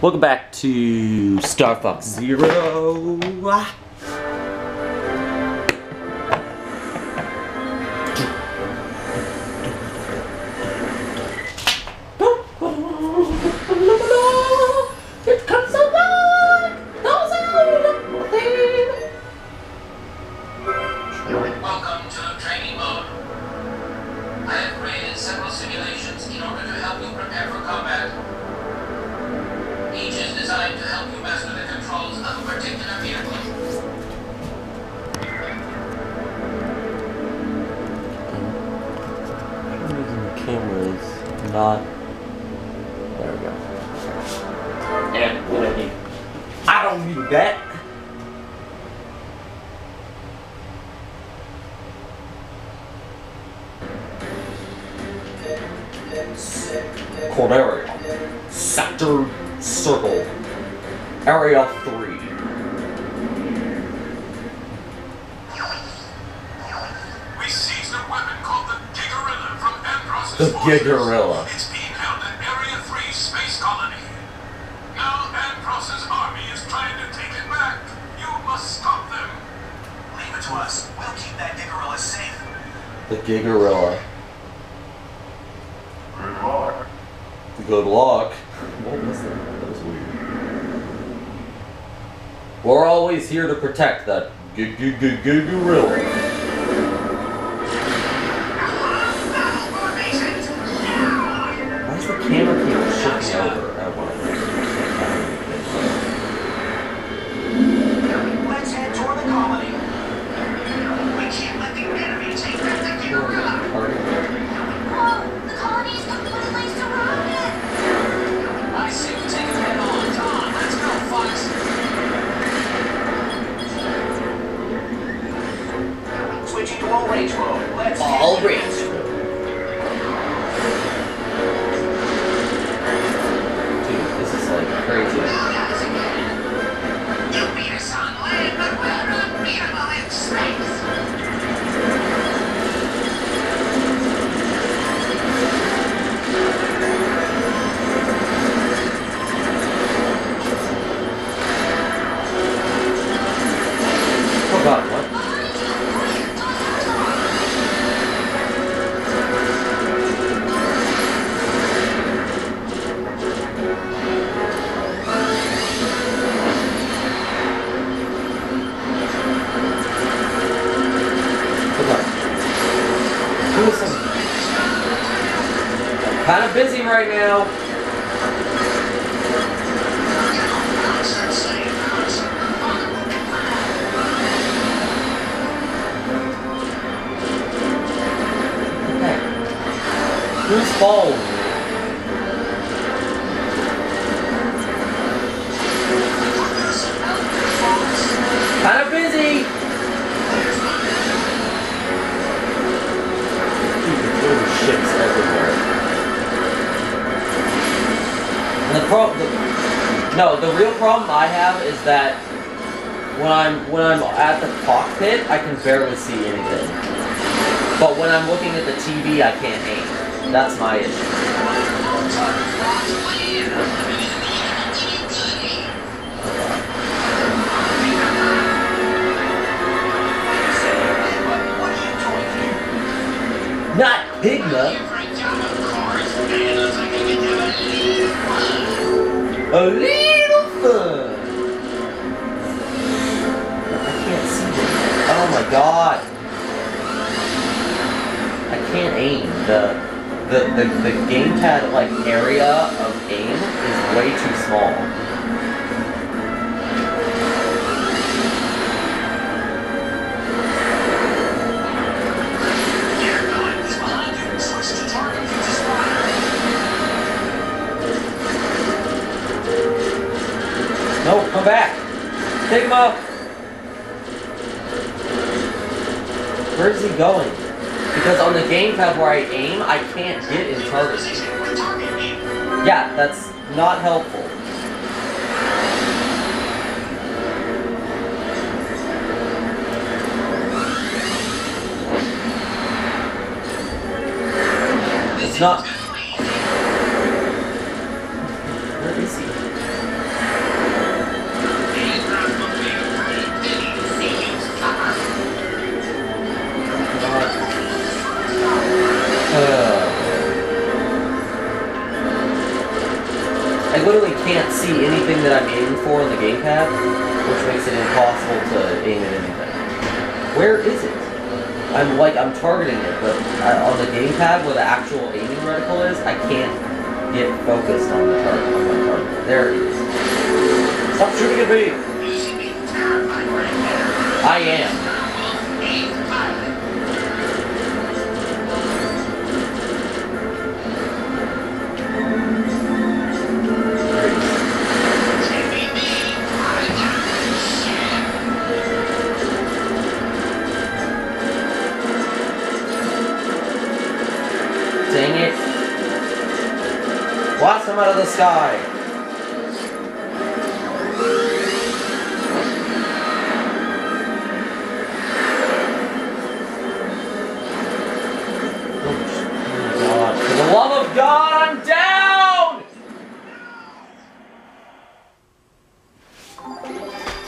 Welcome back to Star Fox Zero. Not. There we go. And what I need. I don't need that. Corneria. Sector Circle. Area 3. Andross's The forces. Gigarilla. It's being held at Area 3 Space Colony. Now Andross's army is trying to take it back. You must stop them. Leave it to us. We'll keep that Gigarilla safe. The Gigarilla. Good luck. Good luck. What was that? That was weird. We're always here to protect that g- g- g- g- gorilla. Right now. Okay. Who's following no, the real problem I have is that when I'm when I'm at the cockpit, I can barely see anything. But when I'm looking at the TV, I can't aim. That's my issue. The the, gamepad like area of aim is way too small. No, come back. Pigma. Where's he going? Because on the gamepad where I aim, I can't get in target. Yeah, that's not helpful. It's not. Literally can't see anything that I'm aiming for in the gamepad, which makes it impossible to aim at anything. Where is it? I'm like I'm targeting it, but uh, on the gamepad where the actual aiming reticle is, I can't get focused on the target. On my target. There it is. Stop shooting at me! You be terrified right now. I am. Blast them out of the sky! Oh God. For the love of God, I'm down!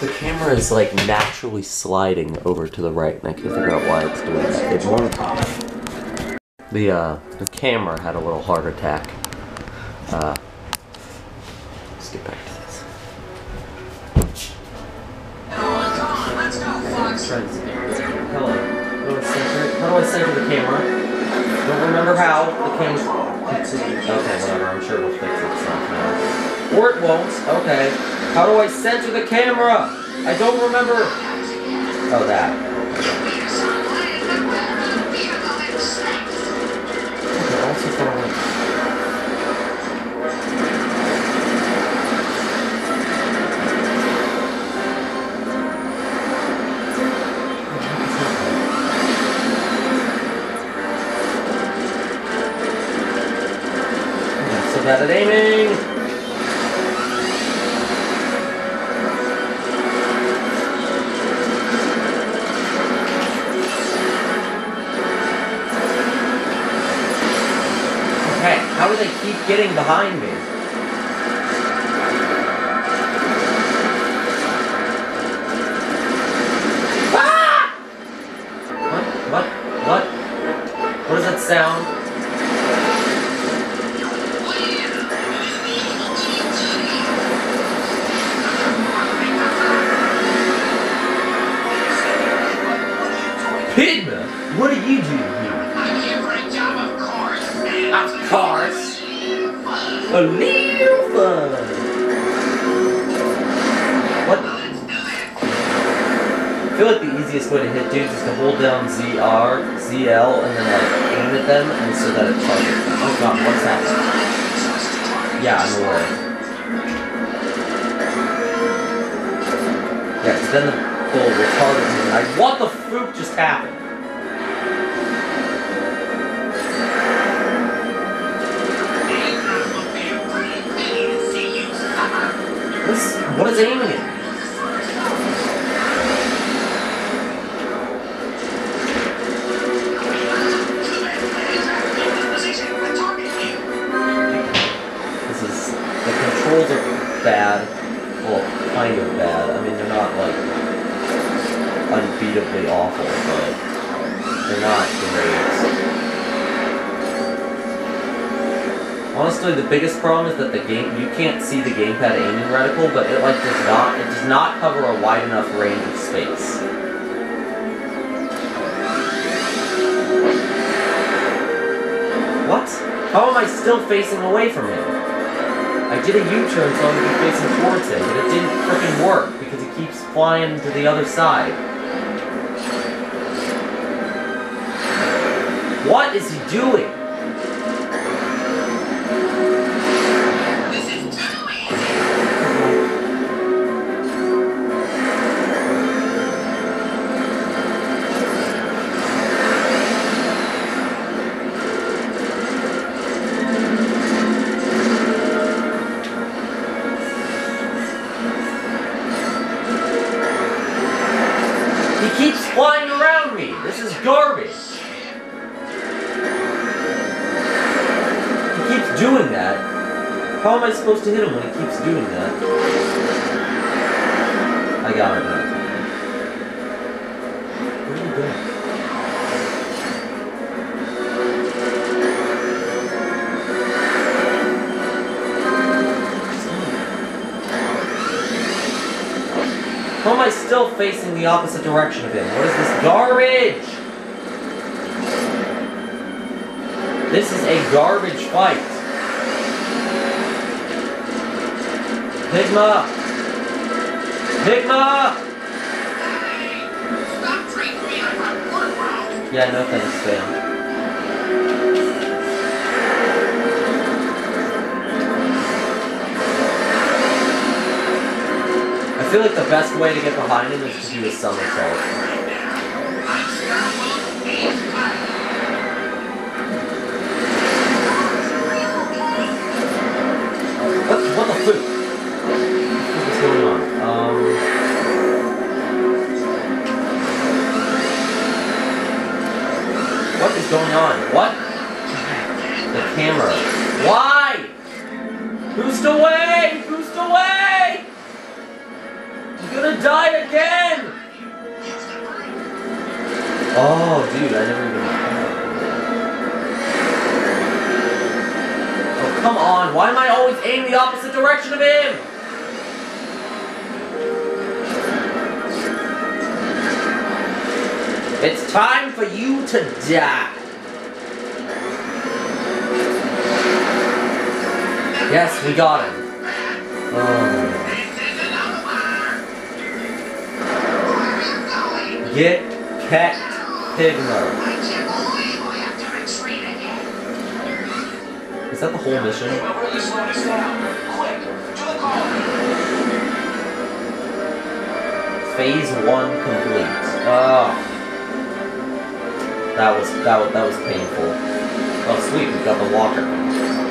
The camera is like naturally sliding over to the right, and I can't figure out why it's doing that. It won't. The uh, the camera had a little heart attack. Uh, let's get back to this. Come on, let's go, Fox. Hello. How do I center? How do I center the camera? Don't remember how the camera. Okay, whatever. I'm sure it'll fix itself now. Or it won't. Okay. How do I center the camera? I don't remember. Oh, that. Okay, also At aiming. Okay, how do they keep getting behind me? Ah! What? What? What? What does that sound? Yeah, then the bullet will target me. I, what the fruit just happened? What is, what is aiming at? Honestly, the biggest problem is that the game you can't see the gamepad aiming reticle, but it like does not it does not cover a wide enough range of space. What? How am I still facing away from him? I did a U-turn so I would be facing towards him, but it didn't freaking work because he keeps flying to the other side. What is he doing? Keeps flying around me. This is garbage. He keeps doing that. How am I supposed to hit him when he keeps doing that? I got it now. How am I still facing the opposite direction of him? What is this garbage? This is a garbage fight. Pigma! Pigma! Stop treating me like a workaround. Yeah, no thanks, Sam. I feel like the best way to get behind him is to do a somersault. What, what the fuck? What is going on? Um... What is going on? What? The camera. Why? Boost away! Boost die again! Oh, dude, I never even. Oh, come on. Why am I always aiming the opposite direction of him? It's time for you to die. Yes, we got him. Oh. Get Cat Pigmo. Is that the whole mission? Phase one complete. Oh. That was that was that was painful. Oh sweet, we got the walker.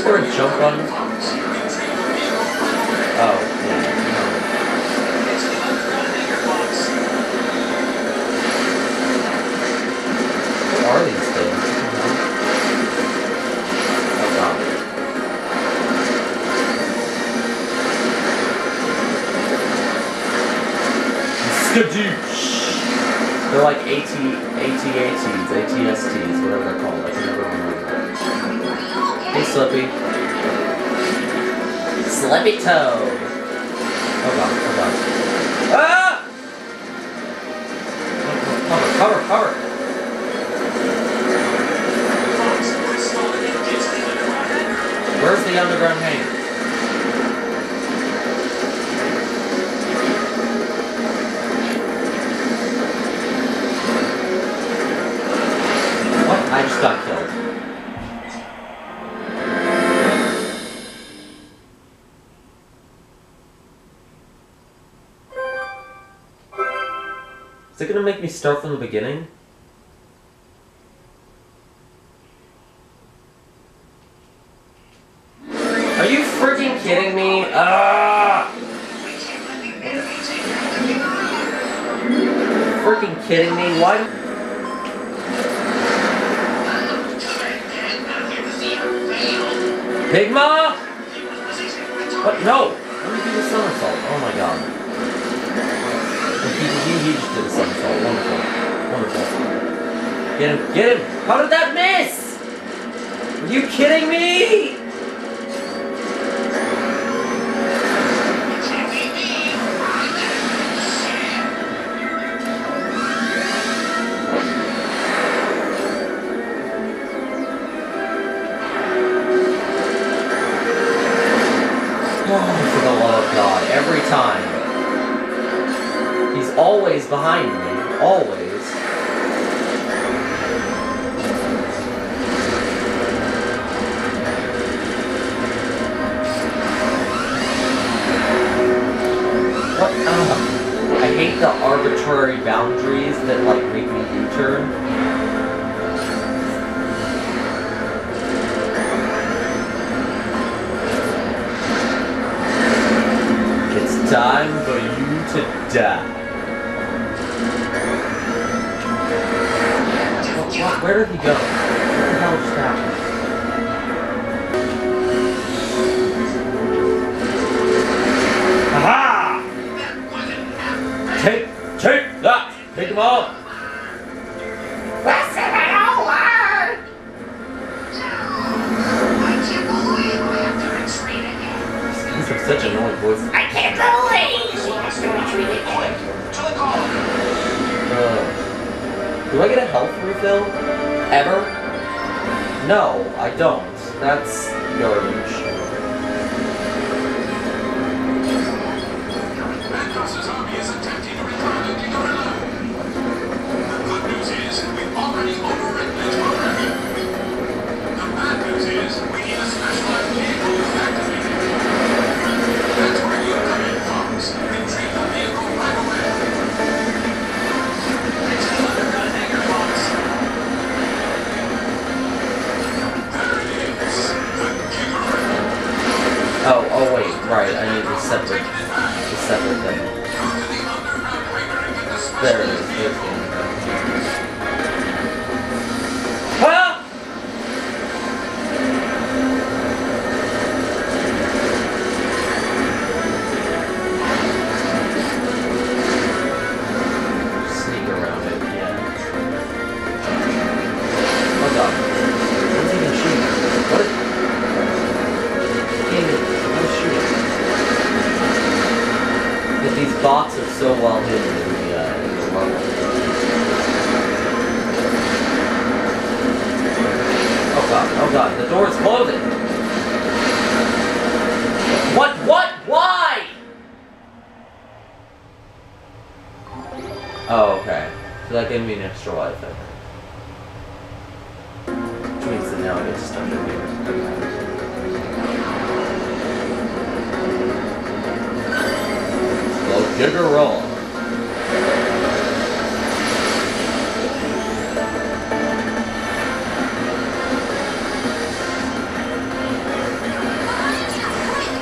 Is there a jump away. Oh? Oh! They're like AT, AT-ATs, ATSTs, whatever they're called. I can never remember. Hey, Slippy. Slippy Toad! Oh god, oh god. Ah! Cover, cover, cover! Where's the underground hangar? Start from the beginning? Are you freaking kidding me? Ah! Freaking kidding me? Why? Pigma! What? No! Let me do the somersault. Oh my god. He, just did a somersault. Wonderful. Wonderful. Get him. Get him! How did that miss? Are you kidding me? Oh, for the love of God. Every time. Always behind me. Always. Where did he go? Where the hell is that? Aha! Take, take that! Take them all! refill? Ever? No, I don't. That's your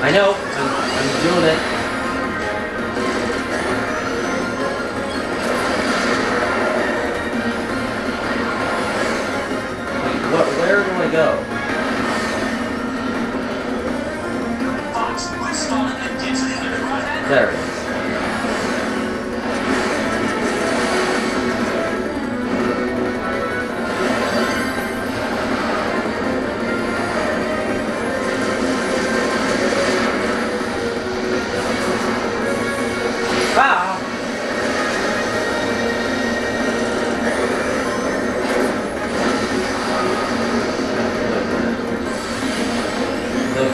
I know, I'm, I'm doing it.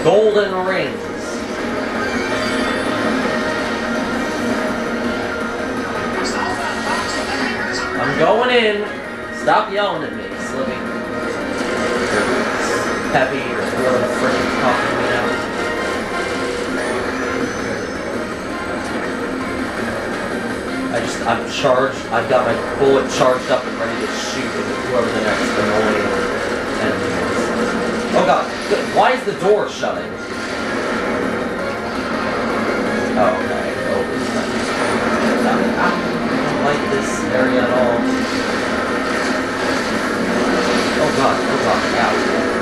golden rings. I'm going in. Stop yelling at me, Slippy. Peppy or whoever the frick talking me out. I just, I'm charged. I've got my bullet charged up and ready to shoot whoever the next annoying Oh god, why is the door shutting? Oh, okay. Oh, I don't like this area at all. Oh god, oh god, ow.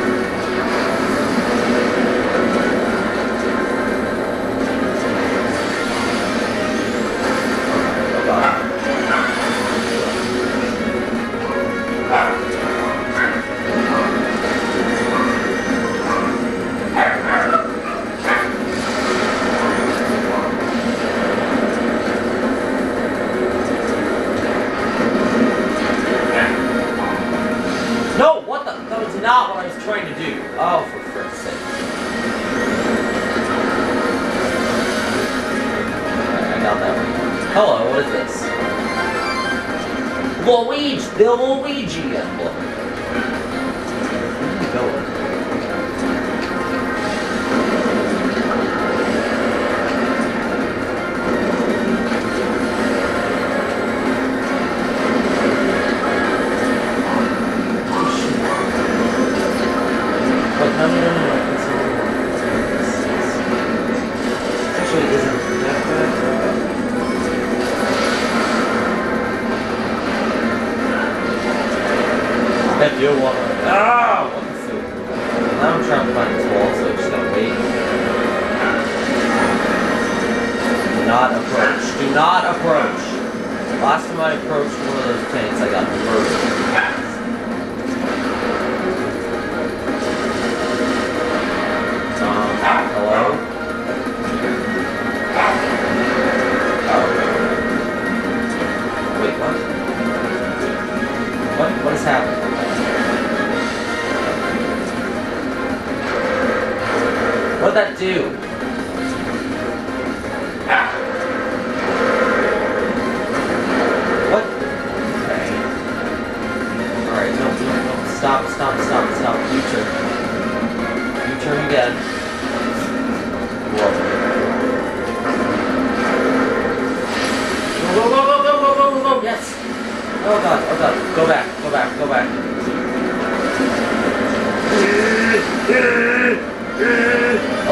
I'll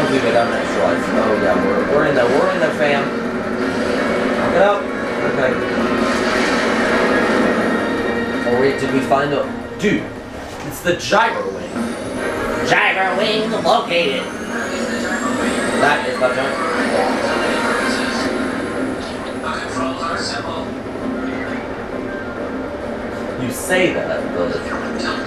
do the dumb next slides. Oh yeah, we're, we're in there. We're in there, fam. Look it up. Okay. Or wait, did we find the... Dude, it's the gyro wing. Gyro wing located. That is the gyro You say that, but...